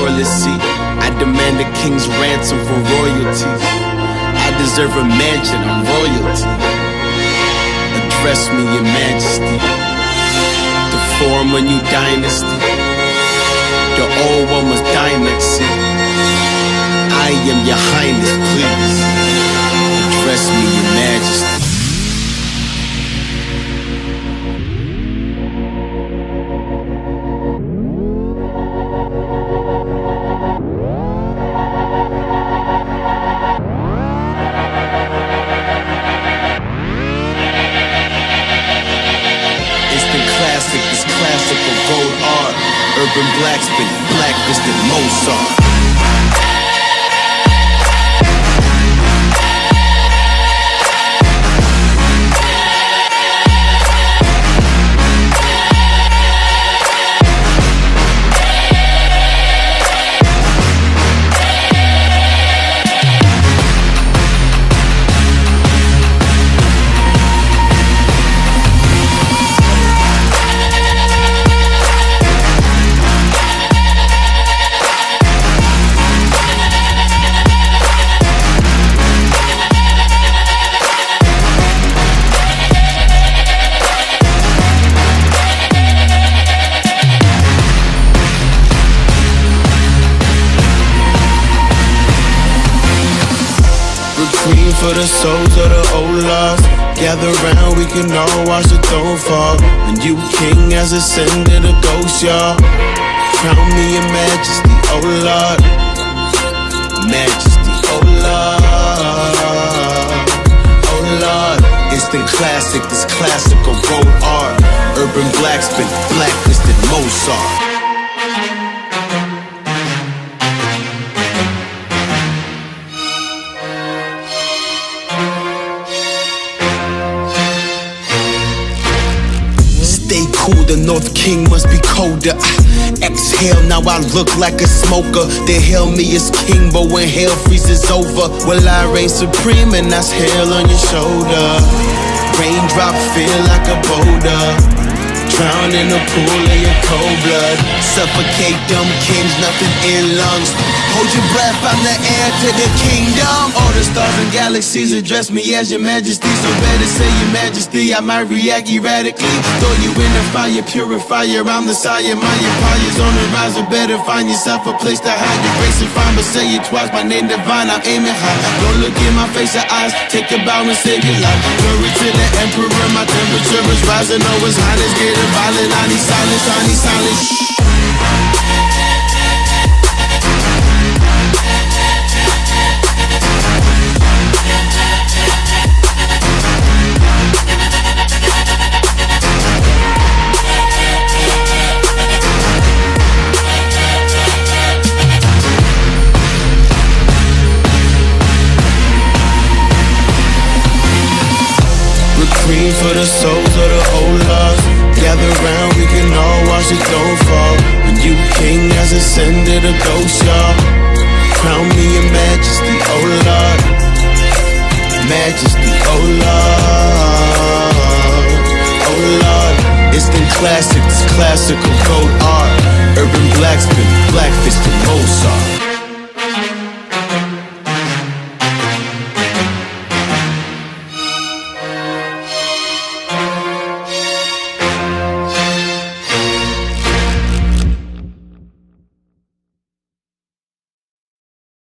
toilet seat. I demand a king's ransom for royalties. I deserve a mansion, I'm royalty. Address me, your majesty. To form a new dynasty. The old one was dynasty. I am your highness, classical gold art. Urban blacksmith, black fisted Mozart. For the souls of the old lost. Gather round, we can all watch the throne fall. The new king ascended a ghost, y'all. Crown me your majesty, oh Lord. Majesty, oh Lord. Oh Lord. Instant classic, this classical gold art. Urban blacksmith, blacklisted Mozart. The North King must be colder. Exhale, now I look like a smoker. They hail me as king, but when hell freezes over, well, I reign supreme, and that's hell on your shoulder. Raindrop feel like a boulder. Drown in a pool of your cold blood. Suffocate dumb kings, nothing in lungs. Hold your breath, I'm the heir to the kingdom. All the stars and galaxies address me as your majesty. So better say your majesty, I might react erratically. Throw you in the fire, purifier, I'm the sire. My empire's on the rise, or better find yourself a place to hide. Your grace and fine, but say it twice. My name divine, I'm aiming high. Don't look in my face or eyes, take a bow and save your life. Glory to the emperor, my temperature is rising. Oh, his highness getting violent. I need silence, I need silence. For the souls of the old lost. Gather round, we can all watch the throne fall. The new king has ascended a ghost, y'all. Crown me your majesty, oh Lord. Majesty, oh Lord. Oh Lord. Instant classic, this classical gold art. Urban blacksmith, black fisted Mozart.